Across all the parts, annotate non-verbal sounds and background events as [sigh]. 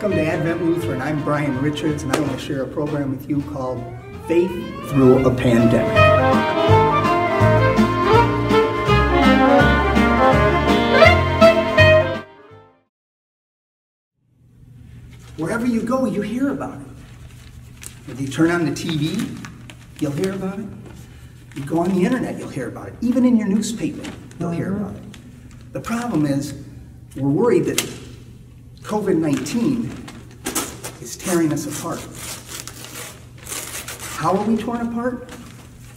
Welcome to Advent Lutheran. I'm Brian Richards, and I want to share a program with you called Faith Through a Pandemic. Wherever you go, you hear about it. If you turn on the TV, you'll hear about it. You go on the internet, you'll hear about it. Even in your newspaper, you'll hear about it. The problem is, we're worried that COVID 19 is tearing us apart. How are we torn apart?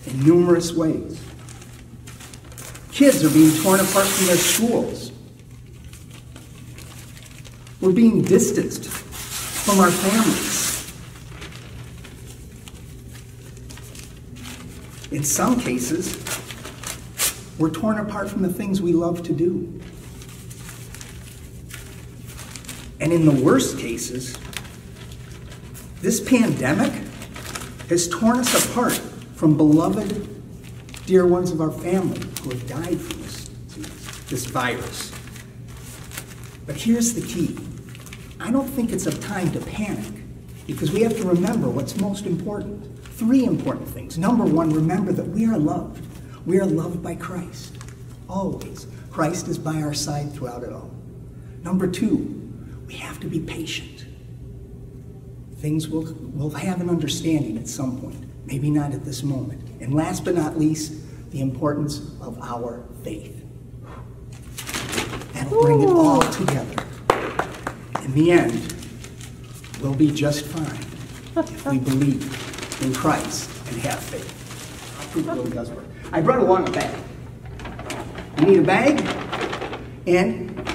In numerous ways. Kids are being torn apart from their schools. We're being distanced from our families. In some cases, we're torn apart from the things we love to do. And in the worst cases, this pandemic has torn us apart from beloved, dear ones of our family who have died from this, this virus. But here's the key I don't think it's a time to panic because we have to remember what's most important. Three important things. Number one, remember that we are loved. We are loved by Christ, always. Christ is by our side throughout it all. Number two, we have to be patient. Things will, will have an understanding at some point, maybe not at this moment. And last but not least, the importance of our faith. That'll bring it all together. In the end, we'll be just fine if we [laughs] believe in Christ and have faith. It really does work. I brought along a bag. You need a bag? And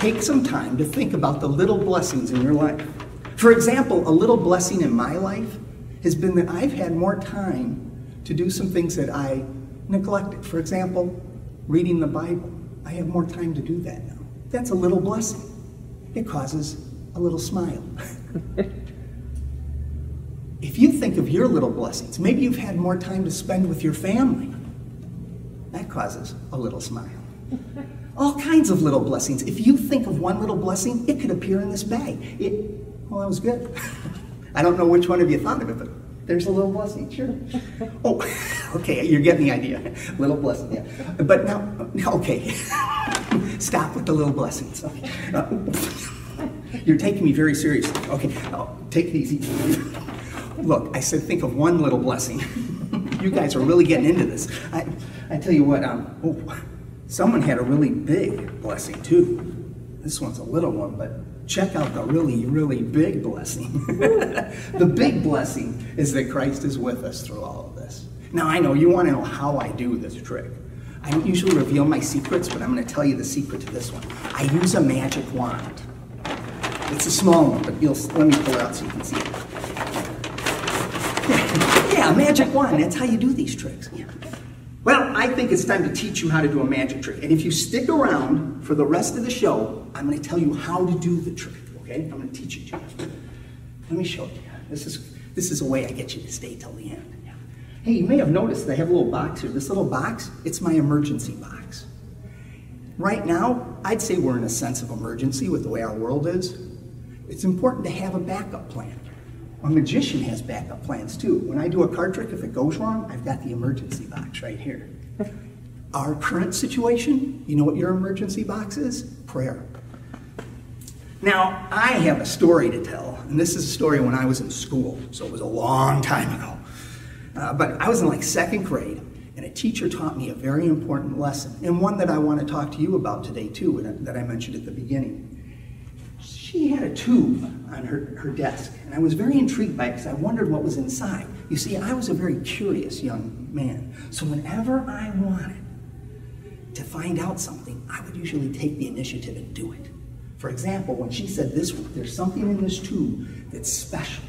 take some time to think about the little blessings in your life. For example, a little blessing in my life has been that I've had more time to do some things that I neglected. For example, reading the Bible. I have more time to do that now. That's a little blessing. It causes a little smile. [laughs] if you think of your little blessings, maybe you've had more time to spend with your family. That causes a little smile. [laughs] All kinds of little blessings. If you think of one little blessing, it could appear in this bag. It, well, that was good. [laughs] I don't know which one of you thought of it, but there's a little blessing, sure. [laughs] Oh, [laughs] okay, you're getting the idea. Little blessing, yeah. But now, okay, stop with the little blessings. Okay. Uh, you're taking me very seriously. Okay, oh, take it easy. Look, I said think of one little blessing. you guys are really getting into this. I, I tell you what, um, oh, Someone had a really big blessing too. This one's a little one, but check out the really, really big blessing. [laughs] the big blessing is that Christ is with us through all of this. Now, I know you want to know how I do this trick. I don't usually reveal my secrets, but I'm going to tell you the secret to this one. I use a magic wand. It's a small one, but you'll let me pull it out so you can see it. [laughs] Yeah, yeah, magic wand. That's how you do these tricks. Yeah. Well, I think it's time to teach you how to do a magic trick. And if you stick around for the rest of the show, I'm going to tell you how to do the trick, okay? I'm going to teach it to you. Let me show you. This is, this is a way I get you to stay till the end. Yeah. Hey, you may have noticed I have a little box here. This little box, it's my emergency box. Right now, I'd say we're in a sense of emergency with the way our world is. It's important to have a backup plan. A magician has backup plans too. When I do a card trick, if it goes wrong, I've got the emergency box right here. [laughs] Our current situation, you know what your emergency box is? Prayer. Now, I have a story to tell, and this is a story when I was in school, so it was a long time ago. Uh, but I was in like second grade, and a teacher taught me a very important lesson, and one that I want to talk to you about today too, that I mentioned at the beginning she had a tube on her, her desk, and I was very intrigued by it because I wondered what was inside. You see, I was a very curious young man, so whenever I wanted to find out something, I would usually take the initiative and do it. For example, when she said this there's something in this tube that's special.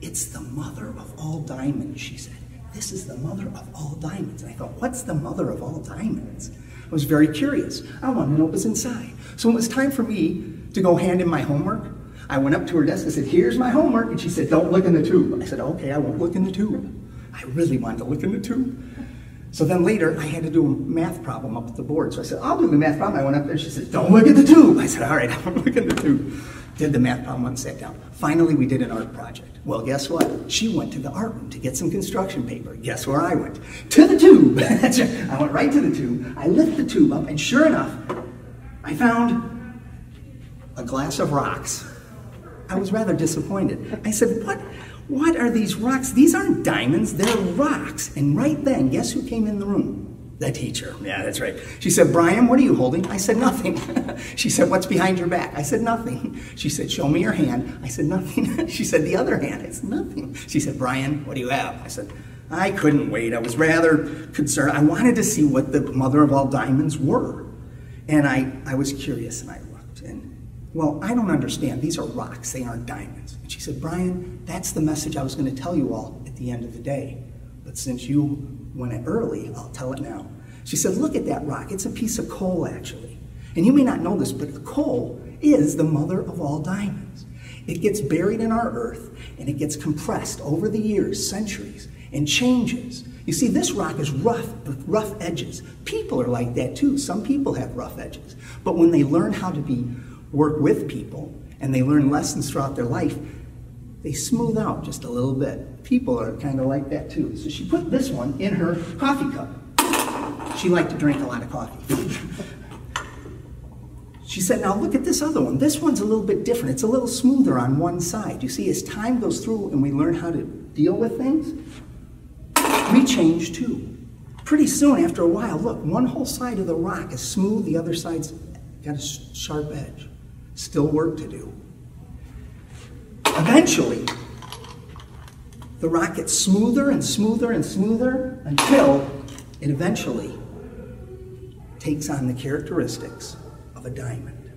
It's the mother of all diamonds, she said. This is the mother of all diamonds. And I thought, what's the mother of all diamonds? I was very curious. I wanted to know what was inside. So it was time for me to go hand in my homework. I went up to her desk and said, Here's my homework. And she said, Don't look in the tube. I said, Okay, I won't look in the tube. I really wanted to look in the tube. So then later, I had to do a math problem up at the board. So I said, I'll do the math problem. I went up there. She said, Don't look at the tube. I said, All right, [laughs] I won't look in the tube. did the math problem and sat down. Finally, we did an art project. Well, guess what? She went to the art room to get some construction paper. Guess where I went? To the tube. [laughs] I went right to the tube. I lift the tube up, and sure enough, I found a glass of rocks. I was rather disappointed. I said, What? What are these rocks? These aren't diamonds, they're rocks. And right then, guess who came in the room? The teacher. Yeah, that's right. She said, Brian, what are you holding? I said, Nothing. [laughs] she said, What's behind your back? I said, Nothing. [laughs] She said, Show me your hand. I said, Nothing. [laughs] she said, The other hand. I said, Nothing. She said, Brian, what do you have? I said, I couldn't wait. I was rather concerned. I wanted to see what the mother of all diamonds were. And I, I was curious and I well, I don't understand. These are rocks, they aren't diamonds. And she said, Brian, that's the message I was going to tell you all at the end of the day. But since you went early, I'll tell it now. She said, Look at that rock. It's a piece of coal, actually. And you may not know this, but coal is the mother of all diamonds. It gets buried in our earth and it gets compressed over the years, centuries, and changes. You see, this rock is rough with rough edges. People are like that too. Some people have rough edges. But when they learn how to be work with people and they learn lessons throughout their life, they smooth out just a little bit. People are kind of like that too. So she put this one in her coffee cup. She liked to drink a lot of coffee. [laughs] she said, Now look at this other one. This one's a little bit different. It's a little smoother on one side. You see, as time goes through and we learn how to deal with things, we change too. Pretty soon, after a while, look, one whole side of the rock is smooth, the other side's got a sharp edge. Still work to do. Eventually, the rock gets smoother and smoother and smoother until it eventually takes on the characteristics of a diamond.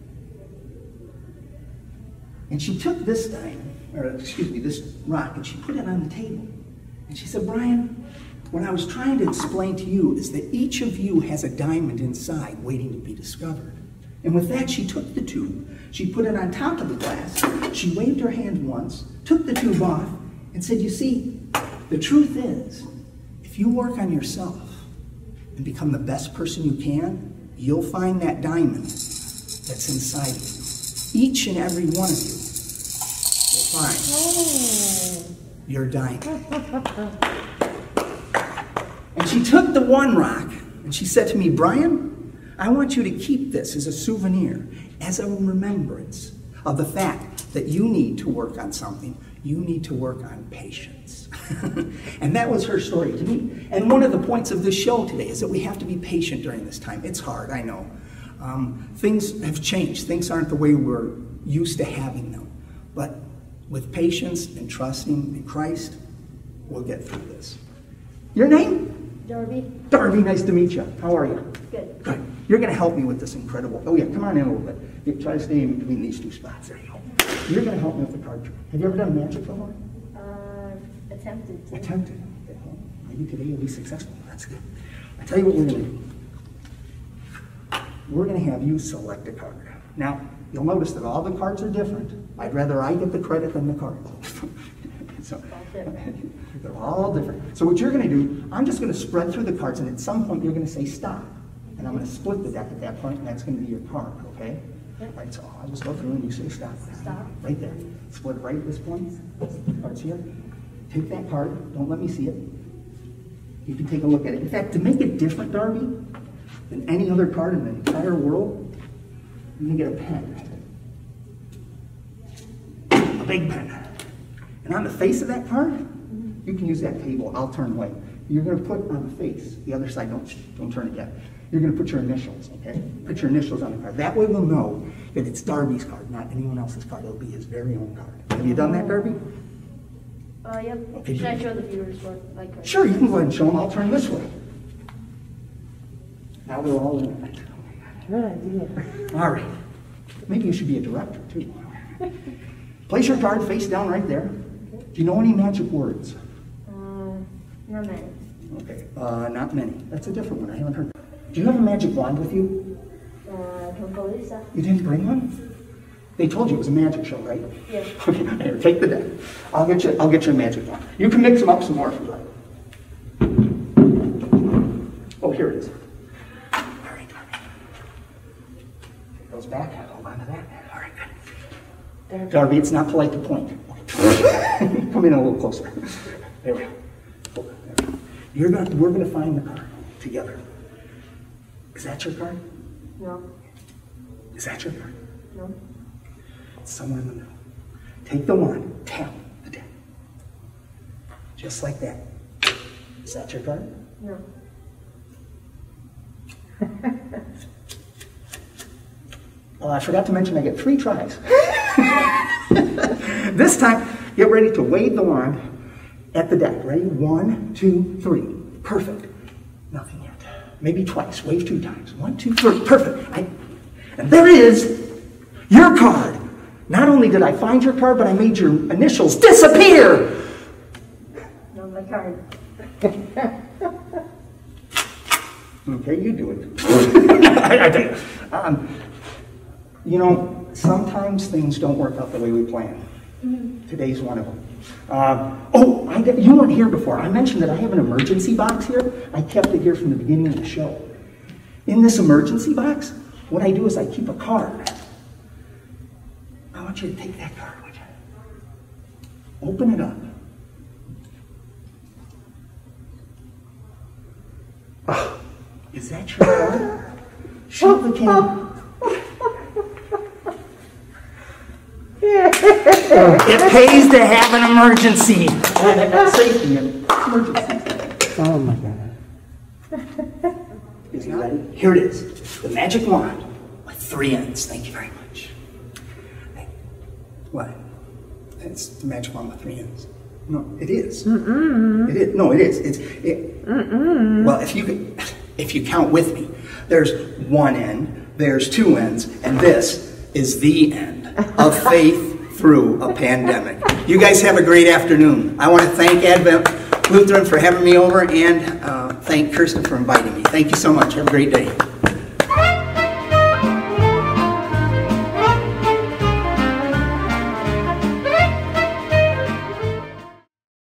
And she took this diamond, or excuse me, this rock, and she put it on the table. And she said, Brian, what I was trying to explain to you is that each of you has a diamond inside waiting to be discovered. And with that, she took the tube, she put it on top of the glass, she waved her hand once, took the tube off, and said, You see, the truth is, if you work on yourself and become the best person you can, you'll find that diamond that's inside of you. Each and every one of you will find oh. your diamond. and she took the one rock and she said to me, Brian, I want you to keep this as a souvenir, as a remembrance of the fact that you need to work on something. You need to work on patience. [laughs] and that was her story to me. And one of the points of this show today is that we have to be patient during this time. It's hard, I know. Um, things have changed. Things aren't the way we're used to having them. But with patience and trusting in Christ, we'll get through this. Your name? Darby. Darby, nice to meet you. How are you? Good. Good. You're going to help me with this incredible. Oh, yeah, come on in a little bit. You try to stay in between these two spots. There you go. You're going to help me with the card trick. Have you ever done magic before? Uh, attempted to. Attempted. Okay. Well, maybe today you'll be successful. That's good. I tell you what we're going to do. We're going to have you select a card. Now, you'll notice that all the cards are different. I'd rather I get the credit than the card. [laughs] so, [laughs] they're all different. So what you're going to do, I'm just going to spread through the cards, and at some point you're going to say stop. And I'm going to split the deck at that point, and that's going to be your card, okay? Yep. Right, so I'll just go through and you say stop. Stop. Right there. Split right at this point. Cards here. Take that card. Don't let me see it. You can take a look at it. In fact, to make it different, Darby, than any other card in the entire world, you can get a pen. A big pen. And on the face of that card, you can use that table. I'll turn away. You're going to put on the face, the other side, don't, don't turn it yet. You're going to put your initials, okay? Put your initials on the card. That way we'll know that it's Darby's card, not anyone else's card. It'll be his very own card. Have you done that, Darby? Uh, yep. Okay, Should I show the viewers what my card Sure, you can go ahead and show them. I'll turn this way. Now they're all in it. Good idea. All right. Maybe you should be a director, too. Place your card face down right there. Do you know any magic words? Uh, not many. Okay, uh, not many. That's a different one. I haven't heard. Do you have a magic wand with you? Uh, from Felisa. You didn't bring one? They told you it was a magic show, right? Yeah. [laughs] Okay, here, take the deck. I'll get you. I'll get you a magic wand. You can mix them up some more if you like. Oh, here it is. All right. It goes back. Hold on to that. All right, good. Darby, it's not polite to point. [laughs] Come in a little closer. There we go. There. You're gonna, we're gonna find the card together. Is that your card? No. Is that your card? No. It's somewhere in the middle. Take the wand, tap the deck. Just like that. Is that your card? No. [laughs] Oh, I forgot to mention I get three tries. [laughs] this time, get ready to wave the wand at the deck. Ready? One, two, three. Perfect. Maybe twice. Wave two times. One, two, three. Perfect. I, and there is your card. Not only did I find your card, but I made your initials disappear. Not my card. [laughs] Okay, you do it. [laughs] I, I did. Um, you know, sometimes things don't work out the way we plan. Today's one of them. Uh, oh, I, you weren't here before. I mentioned that I have an emergency box here. I kept it here from the beginning of the show. In this emergency box, what I do is I keep a card. I want you to take that card, would you? Open it up. Ah, is that your card? Show the camera. It pays to have an emergency. Safety emergency. Oh my God. Is he ready? Here it is. The magic wand with three ends. Thank you very much. What? It's the magic wand with three ends. No, it is. Mm -mm. It is. No, it is. It's. It, mm Well, if you could, if you count with me, there's one end, there's two ends, and this is the end of [laughs] faith through a pandemic. You guys have a great afternoon. I want to thank Advent Lutheran for having me over and uh, thank Kirsten for inviting me. Thank you so much. Have a great day.